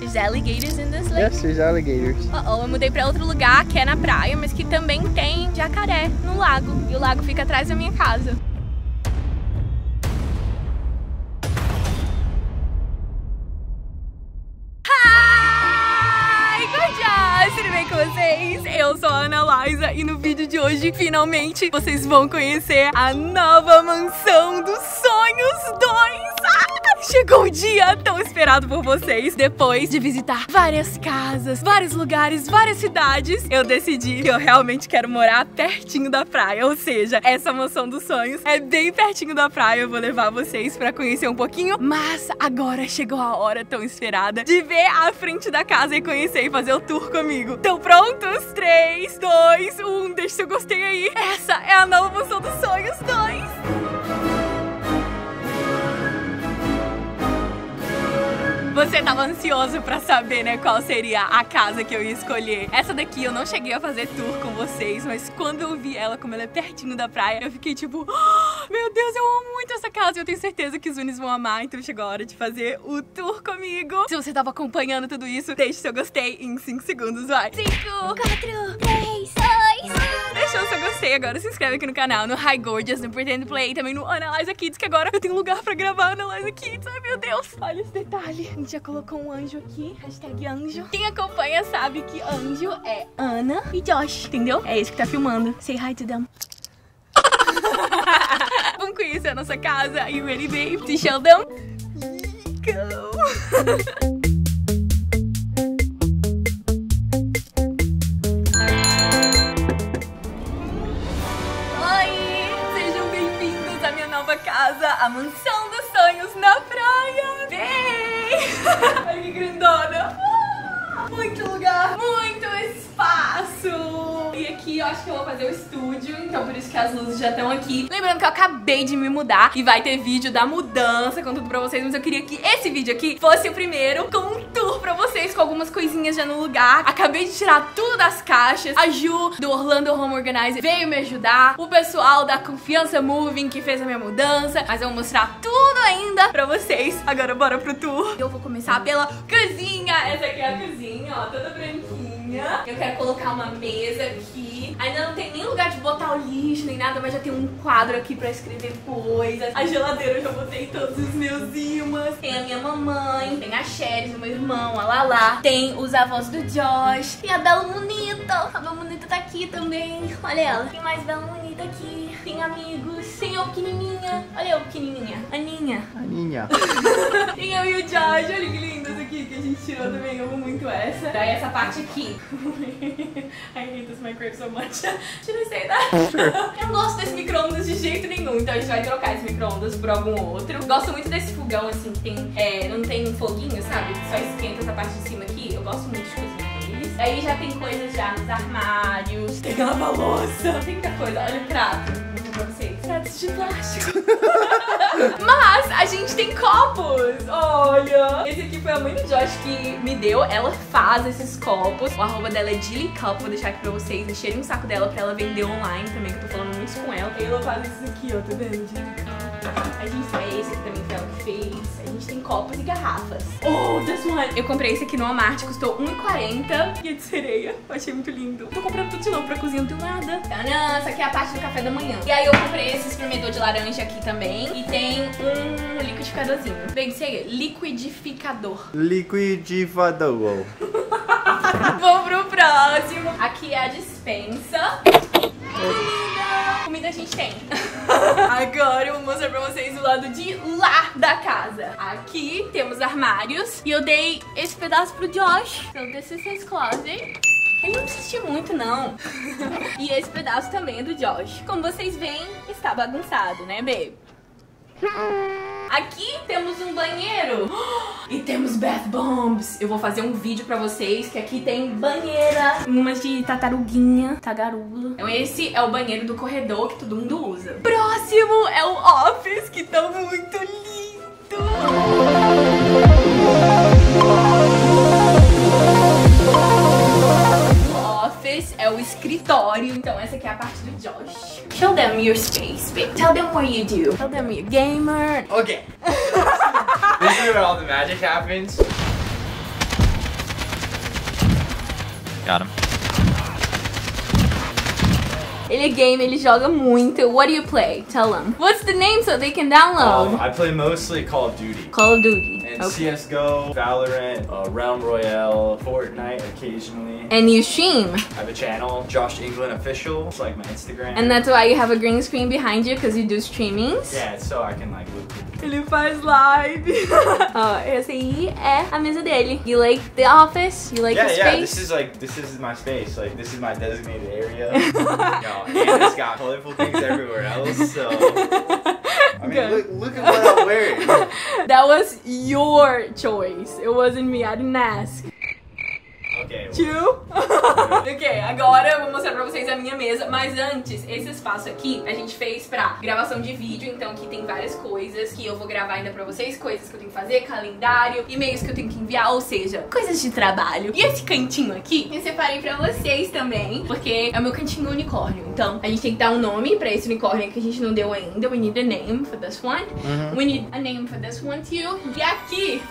There's alligators in this lake? Yes, there's alligators. Uh oh, eu mudei pra outro lugar que é na praia, mas que também tem jacaré no lago. E o lago fica atrás da minha casa. Com vocês? Eu sou a Ana Liza e no vídeo de hoje, finalmente, vocês vão conhecer a nova mansão dos sonhos 2! Chegou o dia tão esperado por vocês. Depois de visitar várias casas, vários lugares, várias cidades, eu decidi que eu realmente quero morar pertinho da praia. Ou seja, essa mansão dos sonhos é bem pertinho da praia. Eu vou levar vocês pra conhecer um pouquinho. Mas agora chegou a hora tão esperada de ver a frente da casa e conhecer e fazer o tour comigo. Estão prontos? 3, 2, 1. Deixa seu gostei aí. Essa é a nova Você tava ansioso pra saber, né, qual seria a casa que eu ia escolher. Essa daqui eu não cheguei a fazer tour com vocês, mas quando eu vi ela, como ela é pertinho da praia, eu fiquei tipo, oh, meu Deus, eu amo muito essa casa e eu tenho certeza que os Unis vão amar, então chegou a hora de fazer o tour comigo. Se você tava acompanhando tudo isso, deixe seu gostei em 5 segundos, vai. 5, 4, 3, 2, Deixa o seu gostei agora, se inscreve aqui no canal, no High Gorgeous, no Pretend Play, também no Analyza Kids, que agora eu tenho lugar pra gravar Analyza Kids. Ai, meu Deus, olha esse detalhe. A gente já colocou um anjo aqui, hashtag anjo. Quem acompanha sabe que anjo é Ana e Josh, entendeu? É esse que tá filmando. Say hi to them. Vamos conhecer a nossa casa. Are you ready, babe? To show them? Go! A mansão dos sonhos na praia! Vem! Olha que grandona! Ah, Muito lugar, muito espaço! Aqui eu acho que eu vou fazer o estúdio, então por isso que as luzes já estão aqui. Lembrando que eu acabei de me mudar e vai ter vídeo da mudança com tudo pra vocês, mas eu queria que esse vídeo aqui fosse o primeiro com um tour pra vocês, com algumas coisinhas já no lugar. Acabei de tirar tudo das caixas. A Ju, do Orlando Home Organizer, veio me ajudar. O pessoal da Confiança Moving, que fez a minha mudança. Mas eu vou mostrar tudo ainda pra vocês. Agora bora pro tour. Eu vou começar pela cozinha. Essa aqui é a cozinha, ó, toda branquinha. Eu quero colocar uma mesa aqui. Ainda não tem nem lugar de botar o lixo nem nada, mas já tem um quadro aqui pra escrever coisas. A geladeira eu já botei todos os meus imãs. Tem a minha mamãe, tem a Sherry, meu irmão, a Lala. Tem os avós do Josh. Tem a Bela Bonita. A Bela Bonita tá aqui também. Olha ela. Tem mais Bela Bonita aqui. Tem amigos. Tem eu pequenininha. Olha eu pequenininha. Aninha. Aninha. Tem eu e o Josh. Olha que lindas aqui que a gente tirou também. Eu amo muito essa. Daí essa parte aqui. I hate this microwave so much. Should I say that? Eu não gosto desse micro-ondas de jeito nenhum, então a gente vai trocar esse micro-ondas por algum outro. Gosto muito desse fogão, assim, que tem, é, não tem foguinho, sabe? Só esquenta essa parte de cima aqui. Eu gosto muito de cozinhar. Aí já tem coisas já nos armários. Tem lava-louça. Tem muita coisa. Olha o prato. Pra vocês. Pratos de plástico. Mas a gente tem copos. Olha. Esse aqui foi a mãe do Josh que me deu. Ela faz esses copos. O arroba dela é Jilly Cup. Vou deixar aqui pra vocês. Encherem um saco dela pra ela vender online também, que eu tô falando muito com ela. E ela faz isso aqui, ó. Tá vendo? A gente tem esse aqui também foi ela que fez. Copos e garrafas. Oh, this one! Eu comprei esse aqui no Walmart, custou R$1,40. E é de sereia. Eu achei muito lindo. Tô comprando tudo de novo pra cozinha, não tenho nada. Tadã, essa aqui é a parte do café da manhã. E aí eu comprei esse espremedor de laranja aqui também. E tem um liquidificadorzinho. Bem, sei aí, liquidificador. Liquidivador. Vamos pro próximo. Aqui é a dispensa. Linda! Comida a gente tem. Agora eu vou mostrar pra vocês o lado de lá da casa. Aqui temos armários. E eu dei esse pedaço pro Josh. So this is his closet. Ele não assistiu muito, não. e esse pedaço também é do Josh. Como vocês veem, está bagunçado, né, babe? Aqui temos um banheiro e temos bath bombs. Eu vou fazer um vídeo pra vocês que aqui tem banheira, umas de tartaruguinha, tagarula. Então esse é o banheiro do corredor que todo mundo usa. Próximo é o office, que tá muito lindo. É o escritório, então essa aqui é a parte do Josh. Show them your space, babe. Tell them what you do. Tell them you're a gamer. Okay. this is where all the magic happens. Got him. Ele é game, ele joga muito. What do you play? Tell them. What's the name so they can download? Um, I play mostly Call of Duty. Call of Duty. And Okay. CSGO, Valorant, uh, Realm Royale, Fortnite occasionally. And you stream. I have a channel, Josh England Official. It's like my Instagram. And that's why you have a green screen behind you because you do streamings. yeah, so I can like look. Ele faz live. Ó, essa aí é a mesa dele. You like the office? You like yeah, the yeah. space? This is like this is my space. Like this is my designated area. know, and it's got colorful things everywhere else. So mean, Good. look, look at what I'm wearing. That was your choice. It wasn't me. I didn't ask. Tio? ok, agora eu vou mostrar pra vocês a minha mesa. Mas antes, esse espaço aqui a gente fez pra gravação de vídeo. Então aqui tem várias coisas que eu vou gravar ainda pra vocês. Coisas que eu tenho que fazer, calendário, e-mails que eu tenho que enviar. Ou seja, coisas de trabalho. E esse cantinho aqui, eu separei pra vocês também. Porque é o meu cantinho unicórnio. Então a gente tem que dar um nome pra esse unicórnio que a gente não deu ainda. We need a name for this one. We need a name for this one too. E aqui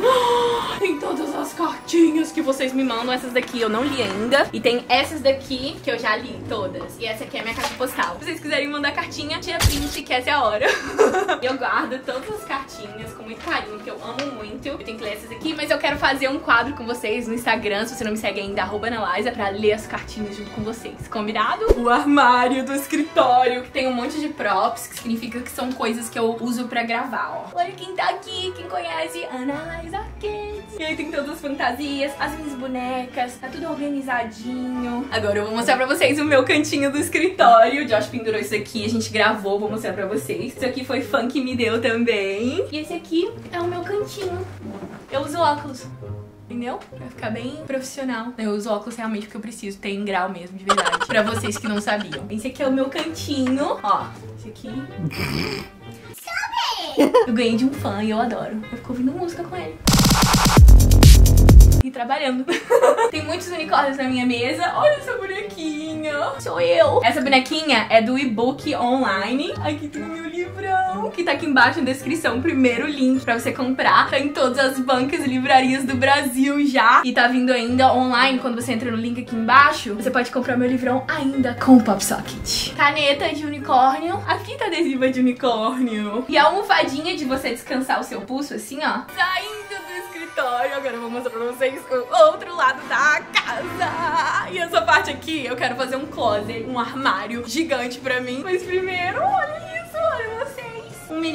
vocês me mandam. Essas daqui eu não li ainda. E tem essas daqui que eu já li todas. E essa aqui é minha caixa postal. Se vocês quiserem mandar cartinha, tira print que essa é a hora. eu guardo todas as cartinhas com muito carinho, porque eu amo muito. Eu tenho que ler essas aqui, mas eu quero fazer um quadro com vocês no Instagram. Se você não me segue ainda, arroba Analyza, pra ler as cartinhas junto com vocês. Combinado? O armário do escritório, que tem um monte de props, que significa que são coisas que eu uso pra gravar, ó. Olha quem tá aqui, quem conhece Analyza Kids. E aí tem todas as fantasias, as minhas bonecas, tá tudo organizadinho. Agora eu vou mostrar pra vocês o meu cantinho do escritório. O Josh pendurou isso aqui, a gente gravou, vou mostrar pra vocês. Isso aqui foi fã que me deu também. E esse aqui é o meu cantinho. Eu uso óculos. Entendeu? Pra ficar bem profissional. Eu uso óculos realmente porque eu preciso ter em grau mesmo, de verdade. pra vocês que não sabiam. Esse aqui é o meu cantinho. Ó, esse aqui. Eu ganhei de um fã e eu adoro. Eu fico ouvindo música com ele. E trabalhando. Tem muitos unicórnios na minha mesa. Olha essa bonequinha. Sou eu. Essa bonequinha é do e-book online. Aqui tem o meu livrão. Que tá aqui embaixo na descrição. Primeiro link pra você comprar. Tá em todas as bancas e livrarias do Brasil já. E tá vindo ainda online. Quando você entra no link aqui embaixo, você pode comprar meu livrão ainda com o Pop Socket. Caneta de unicórnio. A fita adesiva de unicórnio. E a almofadinha de você descansar o seu pulso assim, ó. Saindo do escritório. Agora eu vou mostrar pra vocês o outro lado da casa. E essa parte aqui, eu quero fazer um closet, um armário gigante pra mim. Mas primeiro, olha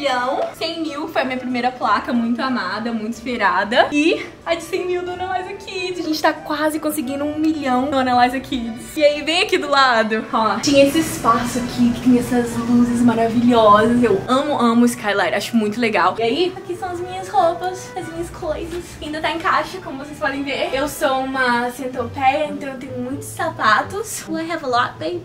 milhão, 100 mil foi a minha primeira placa, muito amada, muito inspirada. E a de 100 mil do Analyza Kids. A gente tá quase conseguindo um milhão no Analyza Kids. E aí, vem aqui do lado. Ó, tinha esse espaço aqui que tem essas luzes maravilhosas. Eu amo, amo Skylight, acho muito legal. E aí, aqui são as minhas roupas, as minhas coisas. Ainda tá em caixa, como vocês podem ver. Eu sou uma centopeia, então eu tenho muitos sapatos. Do I have a lot, babe?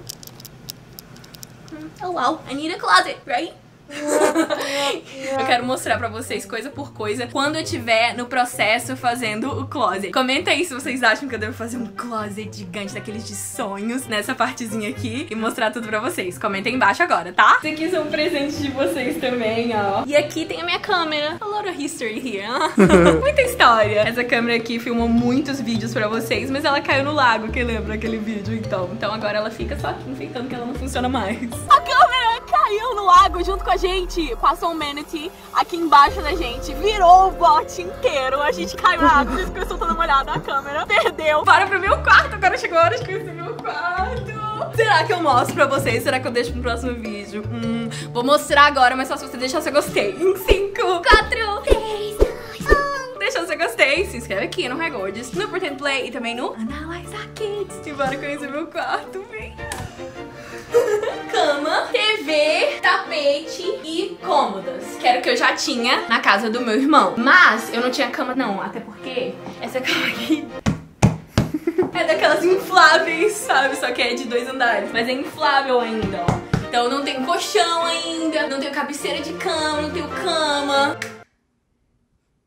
Hmm, Oh wow, I need a closet, right? Eu quero mostrar pra vocês coisa por coisa quando eu estiver no processo fazendo o closet. Comenta aí se vocês acham que eu devo fazer um closet gigante daqueles de sonhos nessa partezinha aqui e mostrar tudo pra vocês. Comenta aí embaixo agora, tá? Isso aqui são presentes de vocês também, ó. E aqui tem a minha câmera. A lot of history here. Muita história. Essa câmera aqui filmou muitos vídeos pra vocês, mas ela caiu no lago, quem lembra aquele vídeo então? Então agora ela fica só aqui enfeitando que ela não funciona mais. A câmera caiu no lago junto com a gente. Passou um manatee aqui embaixo da gente. Virou o bote inteiro. A gente caiu na água, por isso que eu estou toda molhada. A câmera perdeu. Para pro meu quarto. Agora chegou a hora de conhecer meu quarto. Será que eu mostro pra vocês? Será que eu deixo pro próximo vídeo? Hum, vou mostrar agora, mas só se você deixar seu gostei. Em 5, 4, 3, 2, 1. Deixa o seu gostei, se inscreve aqui no Regordes, no Pretend Play e também no Analyze Kids. E bora conhecer meu quarto, vem! Cama, TV, tapete e cômodas. Que era o que eu já tinha na casa do meu irmão. Mas eu não tinha cama, não, até porque essa cama aqui é daquelas infláveis, sabe? Só que é de dois andares. Mas é inflável ainda, ó. Então não tem colchão ainda, não tenho cabeceira de cama, não tenho cama.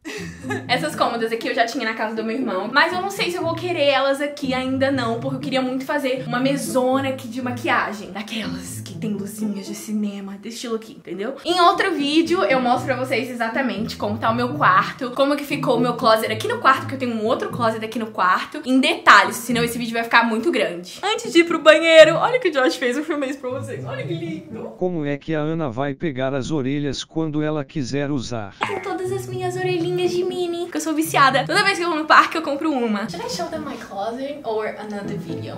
Essas cômodas aqui eu já tinha na casa do meu irmão, mas eu não sei se eu vou querer elas aqui ainda não, porque eu queria muito fazer uma mesona aqui de maquiagem, daquelas que tem luzinhas de cinema, desse estilo aqui, entendeu? Em outro vídeo eu mostro pra vocês exatamente como tá o meu quarto, como que ficou o meu closet aqui no quarto, que eu tenho um outro closet aqui no quarto, em detalhes, senão esse vídeo vai ficar muito grande. Antes de ir pro banheiro, olha o que o Josh fez, eu filmei isso pra vocês, olha que lindo. Como é que a Ana vai pegar as orelhas quando ela quiser usar? Com todas as minhas orelhinhas de mini, que eu sou viciada. Toda vez que eu vou no parque eu compro uma. Should I show them my closet or another video?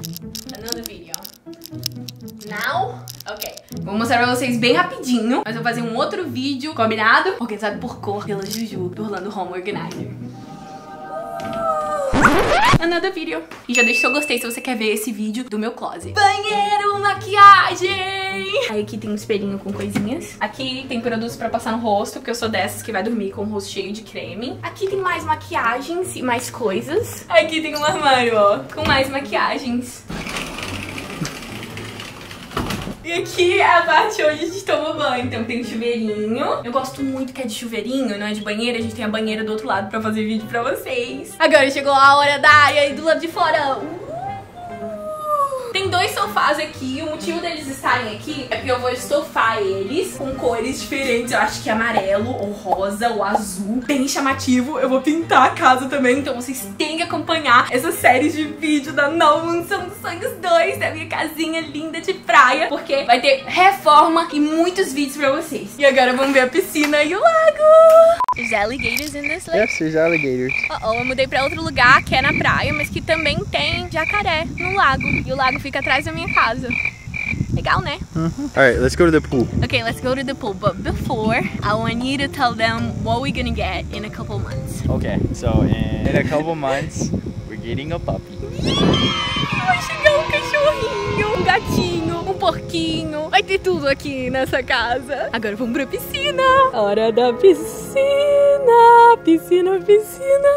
Another video. Now? Ok. Vou mostrar pra vocês bem rapidinho, mas eu vou fazer um outro vídeo combinado, organizado por cor, pela Juju, do Orlando Home Organizer. Another video. E já deixa seu gostei se você quer ver esse vídeo do meu closet. Banheiro, maquiagem. Aí aqui tem um espelhinho com coisinhas. Aqui tem produtos pra passar no rosto, porque eu sou dessas que vai dormir com o rosto cheio de creme. Aqui tem mais maquiagens e mais coisas. Aqui tem um armário, ó, com mais maquiagens. E aqui é a parte onde a gente toma banho. Então tem um chuveirinho. Eu gosto muito que é de chuveirinho, não é de banheira. A gente tem a banheira do outro lado pra fazer vídeo pra vocês. Agora chegou a hora da área e do lado de fora. Uh! Dois sofás aqui, o motivo deles estarem aqui é porque eu vou estofar eles com cores diferentes, eu acho que amarelo, ou rosa, ou azul, bem chamativo. Eu vou pintar a casa também, então vocês têm que acompanhar essa série de vídeo da nova Mansão dos Sonhos 2, da minha casinha linda de praia, porque vai ter reforma e muitos vídeos pra vocês. E agora vamos ver a piscina e o lago! There's alligators in this lake? Yes, there's alligators. Uh oh, eu mudei pra outro lugar, que é na praia, mas que também tem jacaré no lago. E o lago fica atrás da minha casa. Legal, né? Alright, let's go to the pool. Okay, let's go to the pool. But before, I want you to tell them what we're gonna get in a couple months. Okay, so in, in a couple months, we're getting a puppy. Vai chegar um cachorrinho, um gatinho, um porquinho. Vai ter tudo aqui nessa casa. Agora vamos pra piscina. Hora da piscina. Piscina, piscina.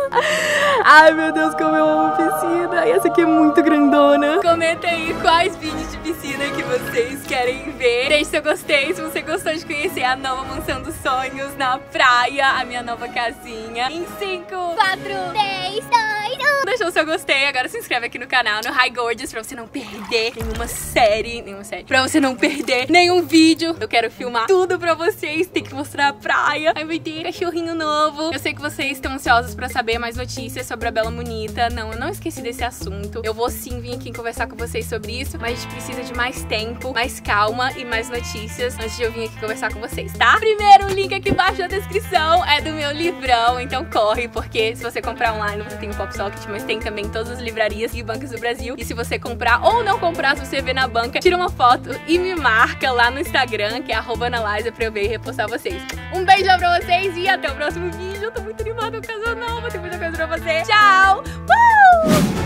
Ai, meu Deus, como eu amo piscina. E essa aqui é muito grandona. Comenta aí quais vídeos de piscina que vocês querem ver. Deixe seu gostei se você gostou de conhecer a nova mansão dos sonhos na praia, a minha nova casinha. Em 5, 4, 3, 2, 1. Deixou seu gostei, agora se inscreve aqui no canal, no High Gorgeous, pra você não perder nenhuma série, nenhuma série, pra você não perder nenhum vídeo. Eu quero filmar tudo pra vocês, tem que mostrar a praia. Aí vai ter cachorrinho novo. Eu sei que vocês estão ansiosos pra saber mais notícias sobre a Bela Monita. Não, eu não esqueci desse assunto. Eu vou sim vir aqui conversar com vocês sobre isso, mas a gente precisa de mais tempo, mais calma e mais notícias antes de eu vir aqui conversar com vocês, tá? Primeiro, o link aqui embaixo na descrição é do meu livrão, então corre, porque se você comprar online você tem o Pop Socket, mas tem também todas as livrarias e bancos do Brasil. E se você comprar ou não comprar, se você ver na banca, tira uma foto e me marca lá no Instagram, que é Analyza, pra eu ver e repostar vocês. Um beijão pra vocês e até o próximo vídeo. Eu tô muito animada o casal nova, tem muita coisa pra fazer. Tchau! Uh!